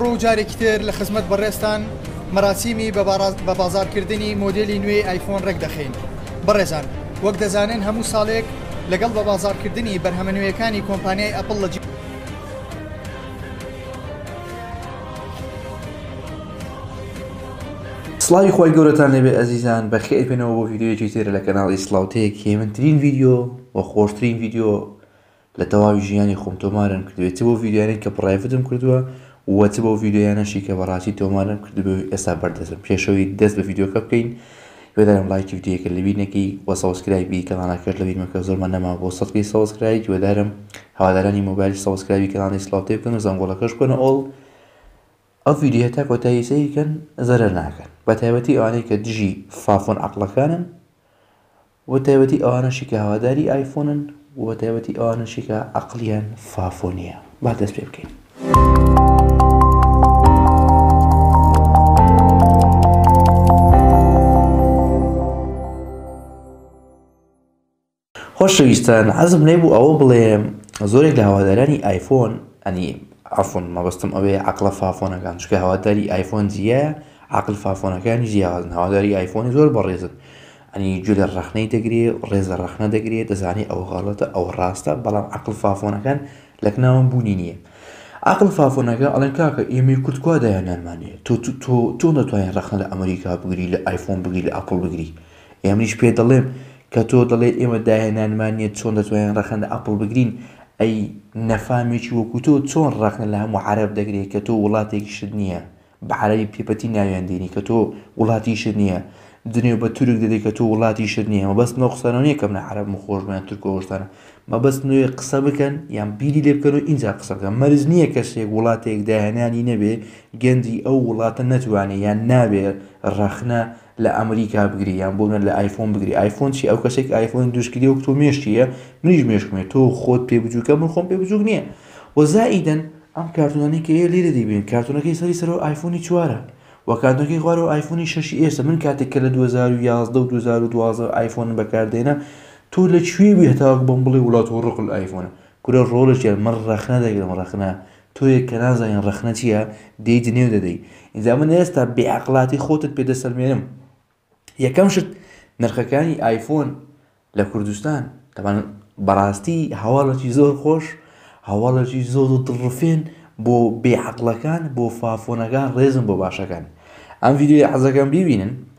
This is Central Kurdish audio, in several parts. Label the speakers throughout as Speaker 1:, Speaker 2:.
Speaker 1: ڕۆ جارێکی تر لە خزمەت بەڕێزتان مەراسیمی بە بازاڕ کردنی مۆدێلی نوێی ئایفۆن ڕێک دەخەین بەڕێزان وەک دەزانن هەموو ساڵێک لەگەڵ بە بازاڕ کردنی بەرهەمە نوێیەکانی کۆمپانیای ئەپڵ لە
Speaker 2: سڵاوی خوای گەورەتان لێبێ ئەزیزان بەخێر بێنەوە بۆ ڤیدیۆیەکی تێرە لە کەناڵی سڵاوتەیەک هێمنترین ڤیدیۆ و خۆشترین ڤیدیۆ لە تەواوی ژیانی خۆم تۆمارم کردوێ چ بەو ڤیدیۆیانەی کە پڕایڤەتم کردووە و چ بەو ڤیدیۆیانەشی کە بەڕاستی تۆمارم کردبێ و ئێستا بەردەستم پێشەوەی دەست بە ڤیدیۆکە بکەین هیوادارم لایکی ڤیدیۆکە لەبیر نەکەی و سەبسکرایبی کەناڵەکەش لەبیر مەکە زۆرمان نەما بۆ سەد کەی سەبسکرایب هیوادارم هەوادارانی مۆبایل سەبسکرایبی کەناڵی سڵاوتەی بکەن و زەنگۆڵەکەش بکەنە ئۆڵ ئەو ڤیدیۆیە تا کۆتایی سەیری کەن زەرەر ناکەن بە تایبەتی ئەوانەی کە دژی فافۆن عەقڵەکانن وە تایبەتی ئەوانەشی کە هەواداری ئایفۆنن وە تایبەتی ئەوانەشی کە عەقڵیان فافۆنیە با دەست پێ بکەین. خۆشەویستان عەزم نەیبوو ئەوە بڵێم زۆرێک لە هەوادارانی ئایفۆن ئەنی عەفون مەبەستم ئەوەیە عەقڵە فافۆنەکان چونکە هەواداری ئایفۆن جیە عەقڵ فافۆنەکانی جیاوازن هەواداری ئایفۆنی زۆر بەڕێزن ئەنی گوێ لە ڕەخنەی دەگرێ و ڕێز لە ڕەخنە دەگرێ دەزانێ ئەوە غەڵەتە ئەوە ڕاستە بەڵام عەقڵ فافۆنەکان لەکناوم بوونی نییە عەقڵ فافۆنەکە ئەڵێن کاکە ئێمەی کورد کوا دایاننانمانەیە تۆ تۆ تۆ نەتوانین ڕەخنە لە ئەمریکا بگری لە ئایفۆن بگری لە ئەپڵ بگری ئێمنیش پێ دەڵێم کە تۆ دەڵێ ئێمە داهێنانمان نیە چۆن دەتوانین ڕەخنە لە ئەپڵ بگرین ئەی نەفامێکی وەکو تۆ چۆن ڕەخنە لە هەموو عەرەب دەگرێت کە تۆ وڵاتێکیشت نییە بە عەرەبی پێپەتی ناویان دێنی کە تۆ وڵاتیشت نییە دنێو بە تورک دەدەی کە تۆ وڵاتیشت نییە مە بەس نۆ قسانەوە نیە کەم نە عەرەب مخۆشبیان تورکۆشتانە مە بەس نوێ قسە بکەن یان بیری لێ بکەن و ئینجا قسە بکەن مەرز نییە کەسێک وڵاتێک داهێنانی نەبێ گەنجی ئەو وڵاتە نەتوانێ یان نابێ ڕەخنە لە ئەمریکا بگری یان بۆ منە لە ئایفۆن بگری ئایفۆن چی ئەو کەسێک ئایفۆن دوشکری وەک تۆ مێشتیە منیش مێشکمێ تۆ خۆت پێ بچووکە من خۆم پێ بچووک نییە وەزائیدەن ئەم کارتونانی کە ئێ لێرە دیبین کارتونەکەی سەری سەر و ئایفۆنی چوارە و کاتەکەی خوارە و ئایفۆنی شەشی ئێستا من کاتێک کە لە 2011 و 2012 ئایفۆن بەکاردێنە تۆ لە کوێ بێ هەتاوەک بم بڵێ وڵات و ڕقل ئایفۆنە کورە ڕۆڵێکیان من ڕەخنە دەگرم ڕەخنە تۆیەک کە نازانی ڕەخنە چیە دێی جنێو دەدەی ئینجا من ئێستا بێعەقڵاتی خۆتت پێ دەسەلمێنم یەکەم شت نرخەکانی ئایفۆن لە کوردستان دەبان بەڕاستی هەواڵەکی زۆر خۆش هەواڵەکی زۆر و دڵڕفێن بۆ بێعەقڵەکان بۆ فافۆنەکان ڕێزم بۆ باشەکان ئەم ڤیددیوی حەزەکەم بیبینن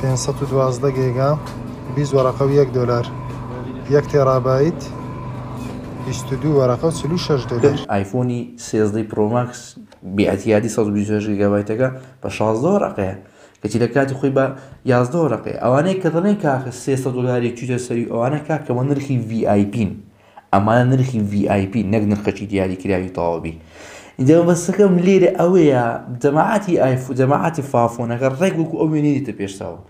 Speaker 3: پێنج سەد و
Speaker 2: دوازدە گێگا بیست وەرەقە و یەک دۆلار
Speaker 4: یەک تێڕابایت بیست و دوو وەرەقە و چل و شەش دۆلار. ئایفۆنی سێزدەی پڕۆ ماکس بێ ئەتیادی
Speaker 2: سەد و بیست و هەشت گێگابایتەکە بە شازدە وەرەقەیە کەچی لە کاتی خۆی بە یازدە وەرەقەیە ئەوانەیە کە دەڵێن کاکە سێ سەد دۆلاری چوویتە سەری ئەوانە کاکە بە نرخی ڤی ئای پین ئەمانە نرخی ڤی ئای پین نەک نرخەکی دیاری کراوی تەواو بی ئینجا مەبەستەکەم لێرە ئەوەیە جەماعەتی ئایف و جەماعەتی فافۆنەکە ڕێک وەکو ئەو وێنەی دیتە پێشتەوە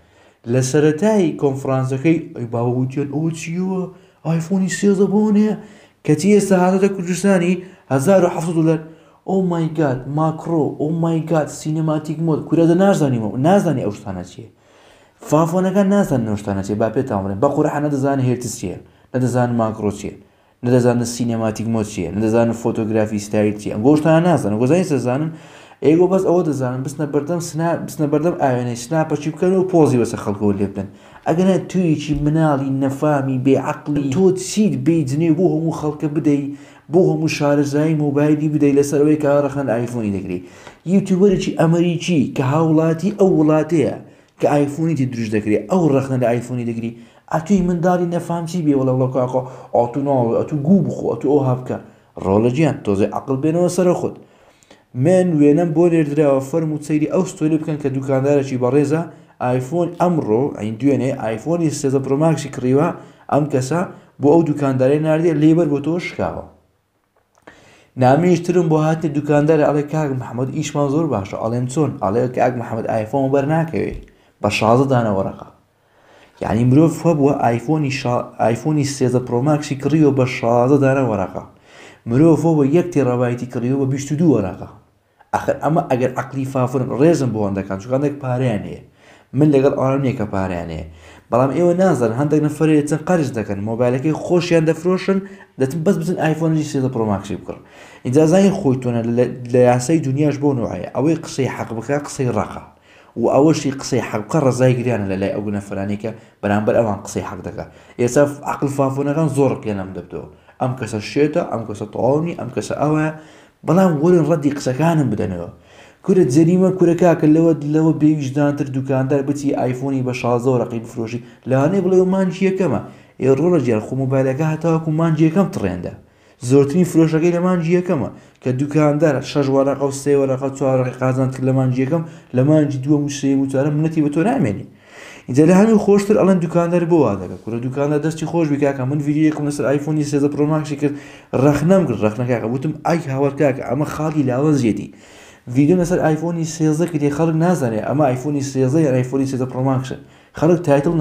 Speaker 2: لە سەرەتای کۆنفرانسەکەی ئەی باوە وتیان ئەوە چیوە ئایفۆنی سێزە بۆ نەیە کەچی ئێستا هاتۆتە کوردستانی 1700 دلار ئەو مای گاد ماکرۆ ئەو مای گاد سینەماتیک مۆد کورە دە نازانیمەوە نازانی ئەو شتانە چییە فافۆنەکان نازانن ئەو شتانە چیە با پێتان بڵێم بە قورعان نەدەزانن هێرتز چیە نەدەزانن ماکڕۆ چیە نەدەزانن سینەماتیک مۆد چیە نەدەزانن فۆتۆگرافی ستایل چیە ئەمگۆ شتانە نازانن گۆزانیان چی دەزانن ئێگۆ بەس ئەوە دەزانن بچنە بەردەم سنا بچنە بەردەم ئاوێنەی سناپەکی بکەن و پۆزی بەسەر خەڵکەوە لێ بدەن ئەگەرە تویەکی مناڵی نەفامی بێعەقڵی تۆ چیت بێی جنێو بۆ هەموو خەڵکە بدەی بۆ هەموو شارەزایی مۆبایلی بدەی لەسەر ئەوەی کە ڕەخەند ئایفۆنی دەگری یوتیوبەرێکی ئەمریکی کە هاوڵاتی ئەو وڵاتەیە کە ئایفۆنی تی دروست دەکرێت ئەو ڕەخەند ئایفۆنی دەگری ئەتوی منداڵی نەفامچی بێ وڵە وڵکاکۆ ئاتوناڵ ئەتو گوو بخۆ ئەتو ئەو هاابکە ڕۆڵە گیان تۆزێ عقل بێنەوە سەرە خۆت من وێنەم بۆ نێردراوە فەرموو سەیری ئەو ستۆری بکەن کە دوکاندارەکی بەڕێزە ئایفۆن ئەمڕۆ ئەین دوێنێ ئایفۆنی سێزدە پرۆ ماکسی کڕیوە ئەم کەسە بۆ ئەو دوکاندارەی ناردیە لێی بەر بۆ تۆ شکاوە نامیش ترم بۆ هاتنی دوکاندارە ئەڵێ کاک محەممەد ئیشمان زۆر باشە ئەڵێم چۆن ئەڵێ کاک محەممەد ئایفۆن بەرناکەوێت بە شازە دانەوەڕەقە یەعنی مرۆڤ هەبووە ئایفۆنی شا ئایفۆنی سێزدە پرۆ ماکسی کڕیوە بە شازدە دانە وەرەقە مرۆڤ هەبووە یەک تێڕابایتی کڕیوە بە بیست و دوو وەرەقە ئەخر ئەمە ئەگەر عەقڵی فافرن ڕێزم بۆ هەندەکان چونکە هەندێک پارەیان هەیە من لەگەڵ ئەوانم نییە کە پارەیان هەیە بەڵام ئێوە نازانن هەندێک نەفەر دەچن قەرز دەکەن مۆبایلەکەی خۆشیان دەفرۆشن دەچن بەس بچن ئایفۆنی سێزدە پرۆ ماکسی بکڕن ئینجا زانی خۆی تۆنە لە لە یاسای دنیاش بۆ نوعەیە ئەوەی قسەی حەق بکا قسەی ڕەقە و ئەوەشی قسەی حەق بکا ڕەزای گریانە لە لای ئەو نەفەرانەی کە بەرامبەر ئەوان قسەی حەق دەکا ئێستا عەقڵ فافۆنەکان زۆر ڕق لە لام دەبتەوە ئەم کەسە شێتە ئەم کەسە تەواو نیە ئەم کەسە ئەوەیە بەڵام وەرن ڕەدی قسەکانم بدەنەوە کورە جەریمە کورە کاکە لەوە لەوە بێویژدانتر دوکاندار بچی ئایفۆنی بە 16 وەرەقەی بفرۆشی لەوانەیە بڵێ مانگی یەکەمە ئێ ڕۆڵە گیان خۆ مۆبایلەکە هەتاوەکو مانگی یەکەم تڕێندە زۆرترین فرۆشەکەی لە مانگی یەکەمە کە دوکاندار شەش وەرەقە و سێ وەرەقە و چوار وەرەقەی قازانج کرد لە مانگی یەکەم لە مانگی دووەم و سێیەم و چوارەم منەتی بە تۆ نامێنی ئینجا لە هەمووی خۆشتر ئەڵێن دوکاندار بۆ وا دەکە کورە دوکاندار دەستی خۆش بی کاکە من ڤیدیۆیەکم لەسەر ئایفۆنی سێزدە پرۆ ماکسی کرد ڕەخنەم کرد ڕەخنە کاکە وتم ئای هاوار کاکە ئەمە خاڵی لاوەزیەتی ڤیدیۆ لەسەر ئایفۆنی سێزدە کردی خەڵک نازانێ ئەمە ئایفۆنی سێزدە یان ئایفۆنی سێزدە پرۆ ماکسە خەڵک تایتڵ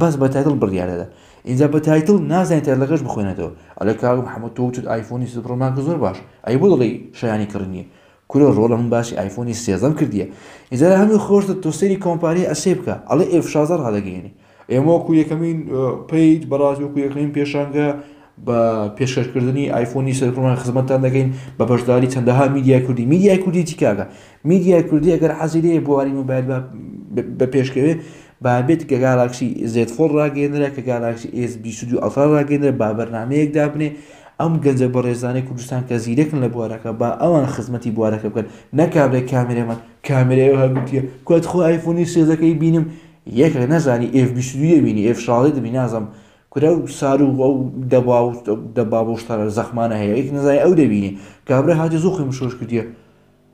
Speaker 2: بەس بە تایتڵ بڕیار ئەدا ئینجا بە تایتڵ نازانێ تایتڵەکەش بخوێنێتەوە ئەڵێ کاک محمد تۆ وتت ئایفۆنی سێزدە پڕۆ ماکس زۆر باش ئەی بۆ دەڵێی شایانی کڕین نیە کورە ڕۆڵە من باسی ئایفۆنی سێزدەم کردیە ئینجا لە هەمووی خۆشتر تۆ سەیری کۆمپانیای ئەسێ بکە ئەڵێ ئێف شازدە ڕادەگەیەنێ ئێمە وەکو یەکەمین پەیج بەڕاستی وەکو یەکەمین پێشانگە بە پێشکەشکردنی ئایفۆنی سێزدە پڕۆ ماکس خزمەتتان دەکەین بە بەشداری چەندەها میدیای کوردی میدیای کوردی چی کاکە میدیای کوردی ئەگەر حەزی لێیە بواری مۆبایل بە بە پێشکەوێ بابێت کە گالاکسی زێد فۆڵد ڕاگەیەنرا کە گالاکسی ئێس بیست و دوو ئەڵترا ڕاگەیەنرا با بەرنامەیەک دابنێ ئەم گەنجە بەڕێزانەی کوردستان کە زیرەکن لە بوارەکە با ئەوان خزمەتی بوارەکە بکەن نەک کابرای کامێرەمان کامێرای ئەوها گوتیە کوا تخوا ئایفۆنی سێزەکەی بینم یەکە نەزانی ئێف بیست و دوو دەبینی ئێف شازدە دەبینی نازم کورە و سار و ئەو دەبا و دەباب و شتەرە زەخمانە هەیە یەک نەزانی ئەو دەبینی کابرا هاتیە زوو خۆی مشۆش کردیە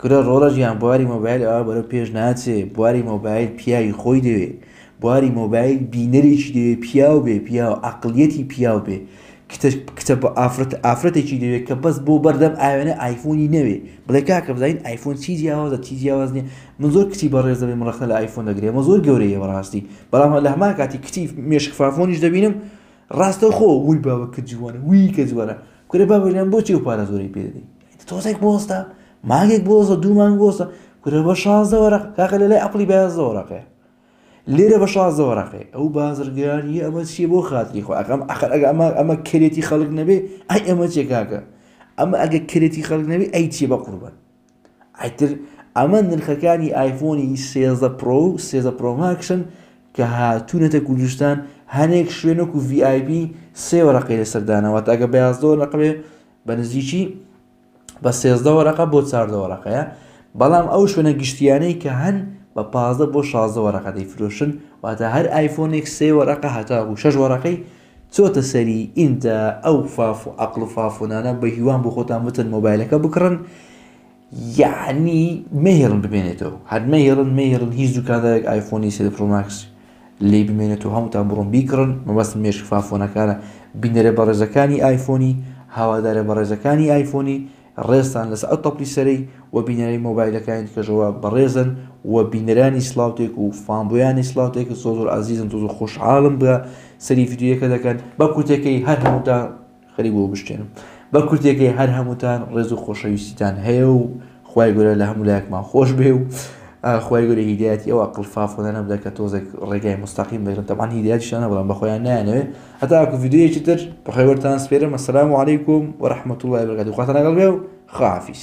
Speaker 2: کورە ڕۆڵە ژیان بواری مۆبایل ئەوا بەرەو پێش ناچێ بواری مۆبایل پیاوی خۆی دەوێ بواری مۆبایل بینەرێکی دەوێ پیاو بێ پیاو عقلیەتی پیاو بێ کچە بە ئافرەت ئافرەتێکی دەوێت کە بەس بۆ بەردەم ئاوێنە ئایفۆنی نەوێ بڵێ کاکە بزانین ئایفۆن چی جیاوازە چی جیاواز نیە من زۆر کچی بەڕێز دەبێ مڕەخنە لە ئایفۆن دەگرێ مە زۆر گەورەیە بەڕاستی بەڵام لە هەما کاتی کچی مێشک فافۆنیش دەبینم ڕاستە خۆ وی باوە کە جووانە وی کە جووانە کورە باوەیان بۆ چێ و پارە زۆری پێدەی تۆزێک بۆزدا مانگێک بۆزە دوو مانگ بۆزە کورە بە شازدە وەرەق کاکە لە لای ئەپڵی بەیازدە وەرەقێ لێرە بە شازدە وەرەقێ ئەو بازرگانی ئەمە چیە بۆ خاتری خۆ ئەەکەم ئەخر ئەگە ئەمە ئەمە کرێتی خەڵک نەبێ ئەی ئەمە چێ کاکە ئەمە ئەگە کرێتی خەڵک نەبێ ئەی چی بە قوربەن ئەتر ئەمە نرخەکانی ئایفۆنی سێزە پرۆ و سێزە پرۆماکسن کە هاتوونەتە کوردستان هەنێک شوێنەکو VIP سێوە ڕقی لە سەردانەوە تاگە بەیازدۆ ڕقبێ بە نزیکی بە سێزدە وەرەقە بۆ چاردە وەرەقەیە، بەڵام ئەو شوێنە گشتیانەی کە هەن بە پازدە بۆ شازدە وەرەقە دەیفرۆشن، واتە هەر ئایفۆنێک سێ وەرەقە هەتاکو شەش وەرەقەی چۆتە سەری، ئینجا ئەو فاف و عەقڵ و فافۆنانە بە هیوام بۆ خۆتان بچن مۆبایلەکە بکڕن، یەعنی مەیهێڵن بمێنێتەوە هەر مەیهێڵن مەیهێڵن هیچ دوکاندارێک ئایفۆنی سێ پرۆ ماکس لێی بمێنێتەوە هەمووتان بڕۆن بیکڕن مەبەستم مێشک فافۆنەکانە بینەرە بەڕێزەکانی ئایفۆنی هەوادارە بەڕێزەکانی ئایفۆنی ڕێزتان لەسەر ئەو تەپڵی سەرەی و بینەرەی مۆبایلەکانی دیکەشەوە بەڕێزن و بینەرانی سلااوتێک و فانبۆیانی سلااوتێک زۆر زۆر ئازیزن زۆر زۆر خۆشحاڵم بە سەری ڤیدیۆیەکە دەکەن بە کورتەکەی هەر هەمووتان خەریک بوو بشکێنم بە کورتێکەی هەر هەمووتان ڕێز و خۆشەویستیتان هەیە و خوای گەورە لە هەموو لایەکمان خۆش بێ و خوای گەورە هیدایەتی ئەو عەقڵ فافۆنانە بدە کە تۆزێک ڕێگای مستەقیم دەگرن تەبعەن هیدایەتیشیان نەبەڵام بە خۆیان نایانەوێ هەتا وەکو ڤیدیۆیەکی تر بەخوای گەورەتان سپێرم السلام علیکم ورحمة الله وبرکاته خواتان لەگەڵ بێ و خواحافیز